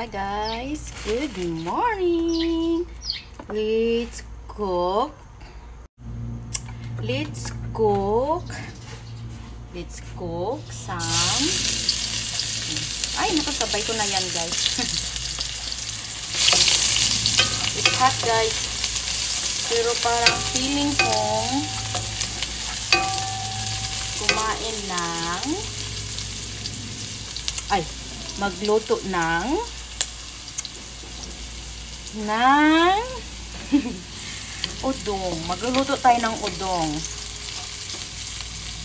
Hi guys, good morning. Let's cook. Let's cook. Let's cook some. Ay, nakasabay ko na yan guys. It's hot guys. Pero parang feeling kong kumain ng ay, magluto ng ng udong. Magluluto tayo ng udong.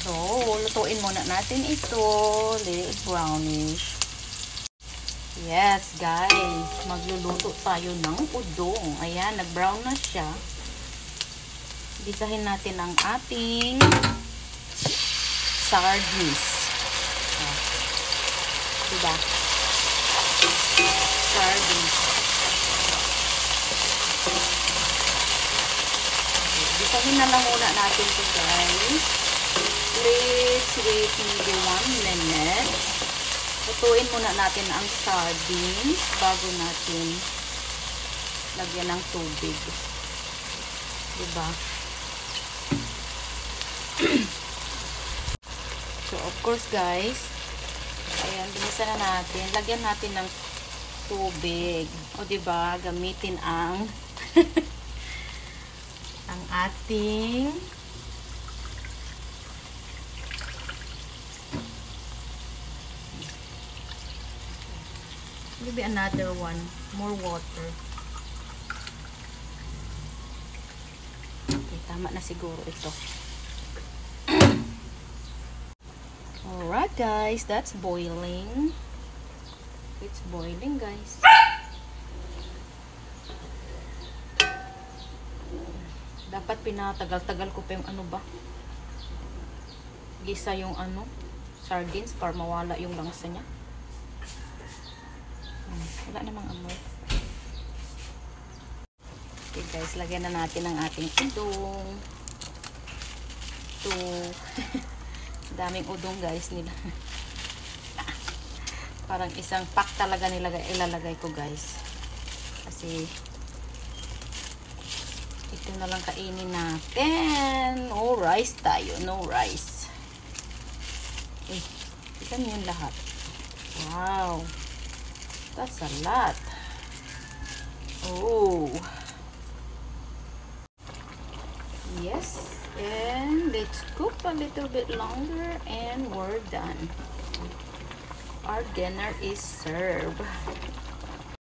So, lutuin muna natin ito. Little brownish. Yes, guys. Magluluto tayo ng udong. Ayan, nag-brown na siya. Bisahin natin ang ating sardines. Oh. Diba? Sardines. Bisahin na lang muna natin ito guys. Please wait maybe 1 minute. Lutuin muna natin ang sardines bago natin lagyan ng tubig. Diba? so, of course guys, ayan, binisa na natin. Lagyan natin ng tubig. O, diba? Gamitin ang ating maybe another one more water. Okay tama na siguro ito. Alright guys that's boiling. It's boiling guys dapat pinatagal-tagal ko pa yung ano ba? Gisa yung ano sardines para mawala yung langsa niya. Hmm, wala namang amoy. Okay guys lagyan na natin ang ating udong. Ito daming udong guys nila. Parang isang pack talaga nilagay, ilalagay ko guys. Kasi ito na lang kainin natin. No rice tayo. No rice. Eh, ito yung lahat. Wow. That's a lot. Oh. Yes. And let's cook a little bit longer and we're done. Our dinner is served.